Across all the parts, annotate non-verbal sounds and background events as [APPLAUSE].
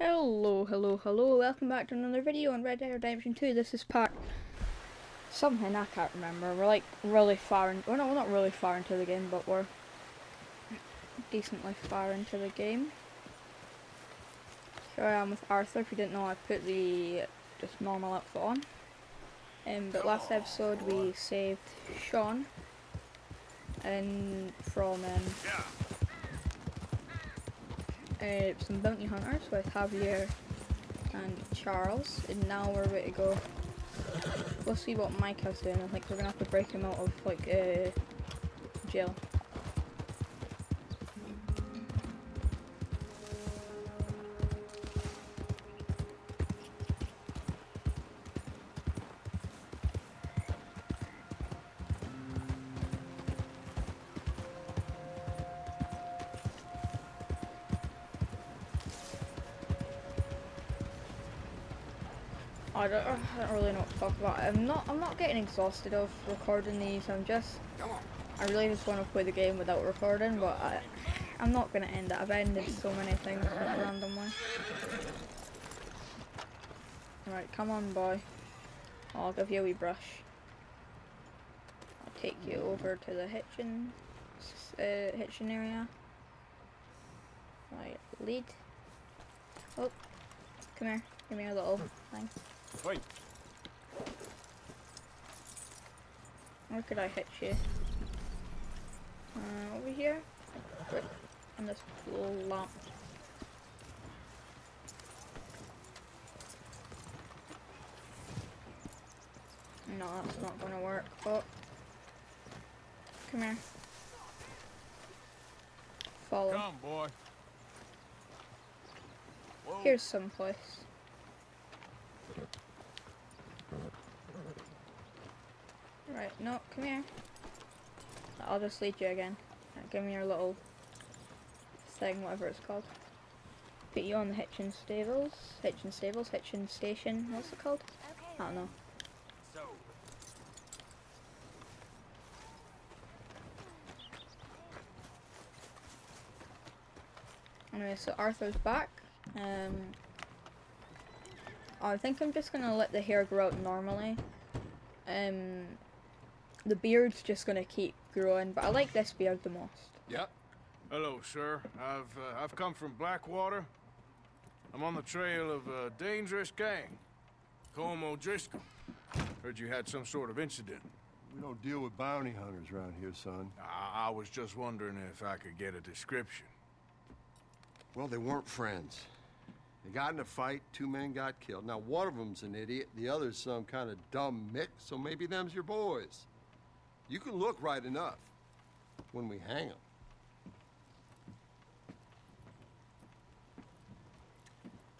Hello, hello, hello, welcome back to another video on Red Dead Redemption 2. This is part something I can't remember. We're like really far in, well no, we're not really far into the game, but we're decently far into the game. Here I am with Arthur, if you didn't know I put the just normal outfit on. Um, but last episode we saved Sean and from um, uh, some bounty hunters with Javier and Charles, and now we're ready to go. We'll see what Mike Micah's doing. I think we're gonna have to break him out of like uh, jail. I don't, I don't really know what to talk about. I'm not I'm not getting exhausted of recording these. I'm just I really just want to play the game without recording, but I I'm not gonna end it. I've ended so many things randomly. Right, come on, boy. I'll give you a wee brush. I'll take you over to the hitching uh, hitching area. Right, lead. Oh, come here. Give me a little thing. Wait. Where could I hitch you? Uh, over here? On this little lamp. No, that's not gonna work. Oh. Come here. Follow. Come, on, boy. Whoa. Here's some place. Right, no, come here. I'll just lead you again. Give me your little thing, whatever it's called. Put you on the hitching stables. Hitching stables, hitching station. What's it called? I don't know. So, Anyway, so Arthur's back. Um, I think I'm just gonna let the hair grow out normally. Um, the beard's just gonna keep growing, but I like this beard the most. Yep. Hello, sir. I've uh, I've come from Blackwater. I'm on the trail of a dangerous gang, Colm O'Driscoll. Heard you had some sort of incident. We don't deal with bounty hunters around here, son. I, I was just wondering if I could get a description. Well, they weren't friends. They got in a fight, two men got killed. Now, one of them's an idiot, the other's some kind of dumb mick, so maybe them's your boys. You can look right enough when we hang them.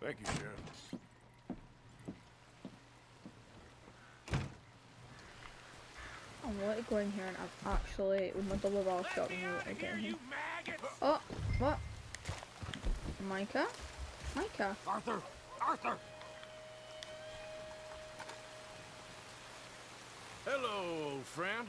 Thank you, Sheriff. I'm gonna go in here and I've actually, with my double barrel shotgun, I'm gonna let it get in here. Oh, what? Micah? Micah? Arthur! Arthur! Hello, old friend.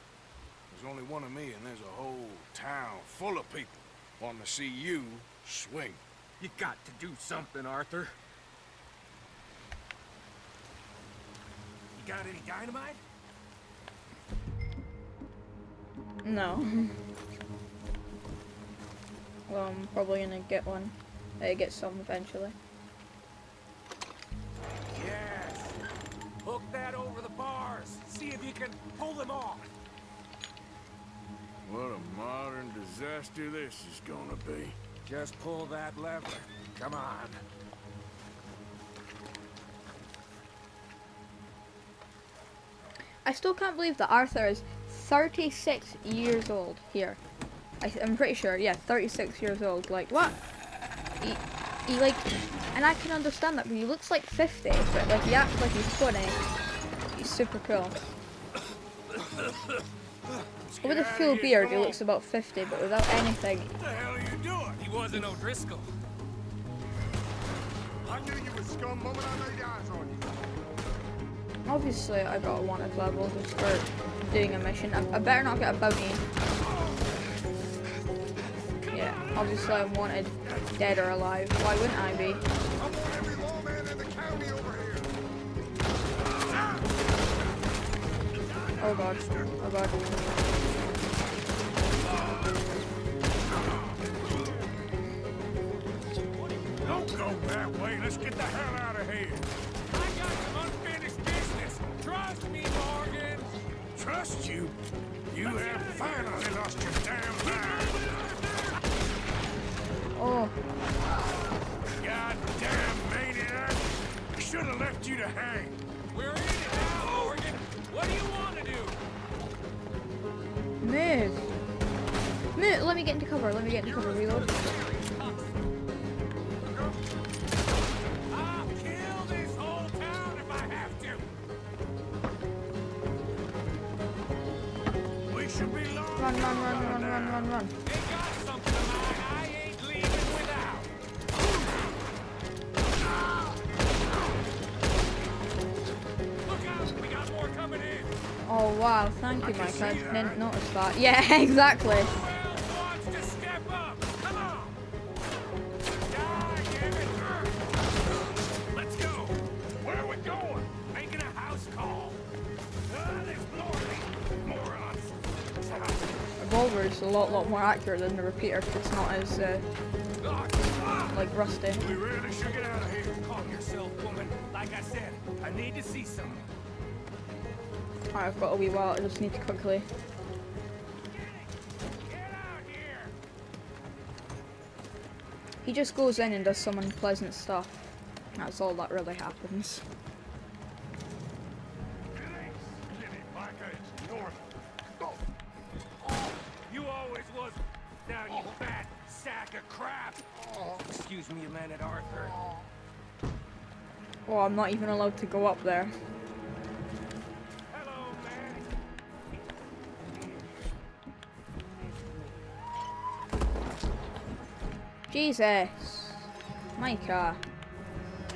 There's only one of me, and there's a whole town full of people wanting to see you swing. You got to do something, Arthur. You got any dynamite? No. well, I'm probably gonna get one. Uh, get some eventually. Yes. Hook that over the bars. See if you can pull them off. What a modern disaster this is gonna be. Just pull that lever. Come on. I still can't believe that Arthur is 36 years old here. I, I'm pretty sure, yeah, 36 years old. Like, what? He, he like, and I can understand that, but he looks like 50, but like he acts like he's 20. He's super cool. Let's With a full beard, he looks about 50, but without anything. What the hell are you doing? He wasn't O'Driscoll. I knew you were scum moment I laid eyes on you. Obviously, I got a wanted level just for doing a mission. I, I better not get a bounty. Yeah, obviously I'm wanted dead or alive. Why wouldn't I be? Oh god. Oh god. Don't go that way. Let's get the hell out of here. I got some unfinished business. Trust me, Morgan. Trust you? You have finally lost your damn mind. Oh, Goddamn maniac. Should have left you to hang. We're in it now. What do you want to do? move. Move. Let me get into cover. Let me get into cover. Reload. I'll kill this whole town if I have to. We should be long Run, run, run, run, run, run, run. Wow, thank you, Mike. I didn't notice that. [LAUGHS] Yeah, exactly. Revolver is a lot, lot more accurate than the repeater. 'cause It's not as uh, like rusty. We really should get out of here. Calm yourself, woman. Like I said, I need to see some. Alright, I've got a wee while. I just need to quickly. Get! He just goes in and does some unpleasant stuff. That's all that really happens. Jimmy Parker, it's north. You always was down, you fat sack of crap. Excuse me a minute, Arthur. Oh, I'm not even allowed to go up there. Jesus. Micah.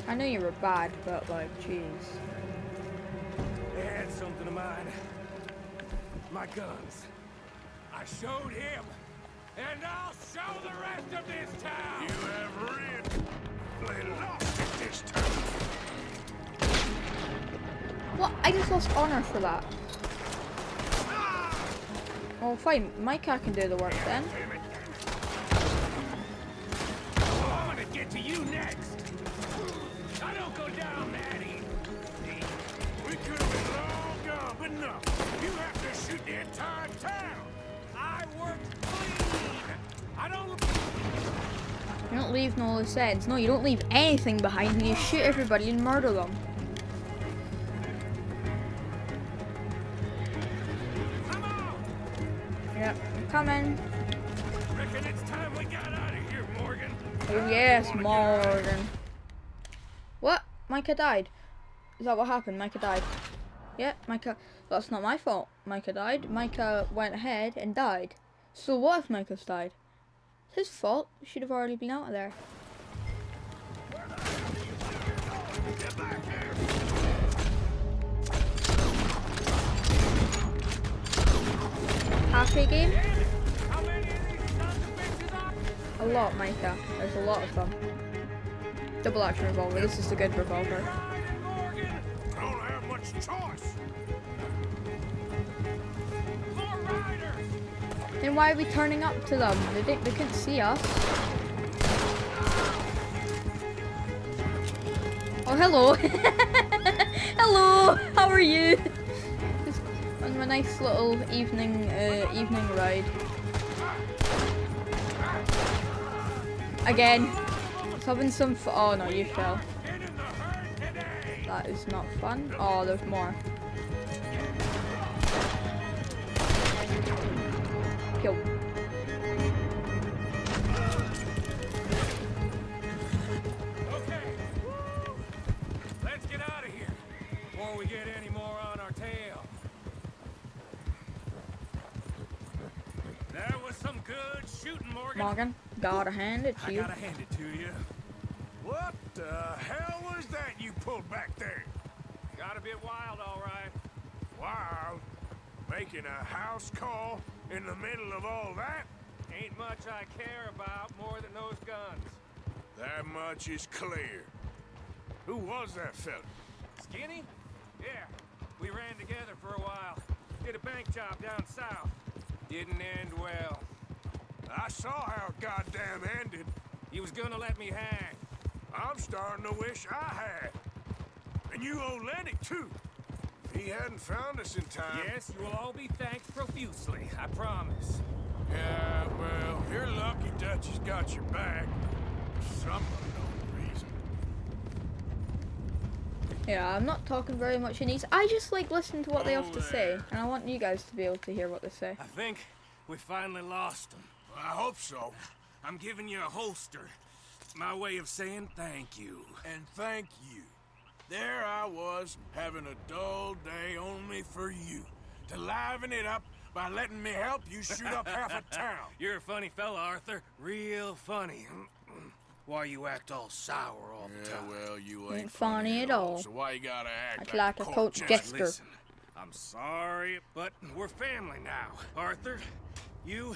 I know you were bad, but like, jeez. They had something of mine. My guns. I showed him, and I'll show the rest of this town. You have really lost it this time. What? I just lost honor for that. Oh, fine. Micah can do the work then. Leave no loose ends. No, you don't leave anything behind. and You shoot everybody and murder them. Come on. Yep, I'm coming. Reckon it's time we got out of here, Morgan. Oh yes, Morgan. What? Micah died. Is that what happened? Micah died. Yeah, Micah. That's not my fault. Micah died. Micah went ahead and died. So what if Micah's died? His fault. He should have already been out of there. Happy game? A lot, Micah. There's a lot of them. Double action revolver. This is a good revolver. Then why are we turning up to them? They didn't. They couldn't see us. Oh, hello. [LAUGHS] hello. How are you? Just on my nice little evening uh, evening ride. Again. It's having some. F oh no, you fell. That is not fun. Oh, there's more. Good shooting, Morgan. Morgan, gotta hand it to I you. gotta hand it to you. What the hell was that you pulled back there? Got a bit wild, all right. Wild. Making a house call in the middle of all that? Ain't much I care about more than those guns. That much is clear. Who was that fella? Skinny? Yeah. We ran together for a while. Did a bank job down south. Didn't end well. I saw how it goddamn ended. He was gonna let me hang. I'm starting to wish I had. And you owe Lenny, too. If he hadn't found us in time... Yes, you will all be thanked profusely, I promise. Yeah, well, you're lucky Dutch has got your back. For some unknown reason. Yeah, I'm not talking very much in these. I just like listen to what they have to oh, say, and I want you guys to be able to hear what they say. I think we finally lost him. I hope so. I'm giving you a holster. My way of saying thank you. And thank you. There I was, having a dull day only for you. To liven it up by letting me help you shoot up half a [LAUGHS] town. You're a funny fella, Arthur. Real funny. Why you act all sour all the time? Yeah, time? well, you Ain't ain't funny at all. So why you gotta act I'd like, like a a Coach jester? Jester. Listen, I'm sorry, but we're family now. Arthur, you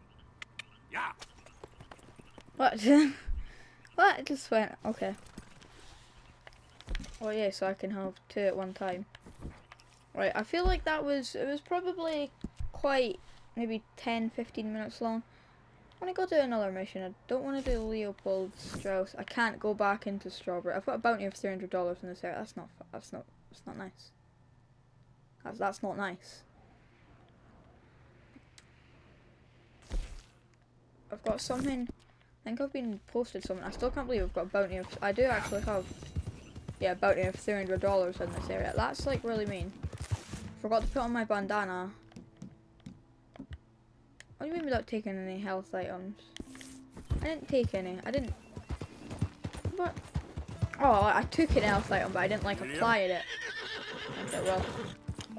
Yeah. What? [LAUGHS] what? It just went. Okay. Oh yeah, so I can have two at one time. Right, I feel like that was, it was probably quite, maybe 10, 15 minutes long. I want to go do another mission. I don't want to do Leopold Strauss. I can't go back into Strawberry. I've got a bounty of $300 in this area. That's not, that's not, that's not nice. That's, that's not nice. I've got something. I think I've been posted something. I still can't believe I've got bounty of. I do actually have. Yeah, bounty of three hundred dollars in this area. That's like really mean. Forgot to put on my bandana. What do you mean without taking any health items? I didn't take any. I didn't. What? Oh, I took an health item, but I didn't like apply it. Okay, well,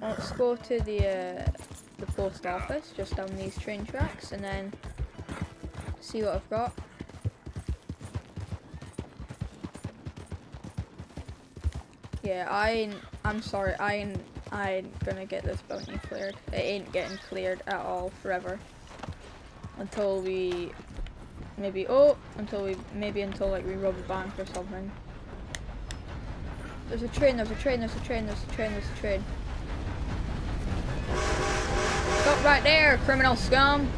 let's go to the uh, the post office just down these train tracks, and then see what I've got. Yeah, I ain't, I'm sorry, I ain't, I ain't gonna get this bounty cleared. It ain't getting cleared at all forever. Until we, maybe, oh, until we, maybe until like we rob a bank or something. There's a train, there's a train, there's a train, there's a train, there's a train. Stop right there, criminal scum!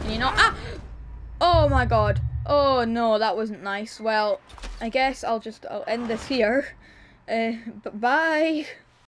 Can you not? Ah! Oh my god. Oh no, that wasn't nice. Well, I guess I'll just I'll end this here. [LAUGHS] Uh, bye.